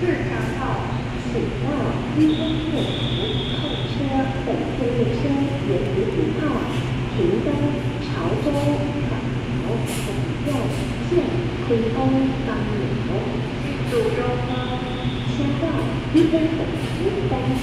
四三号，请到一中列府候车本次列车沿途停靠停登潮州港口本站现开通港口，主中方车到一中本府单车。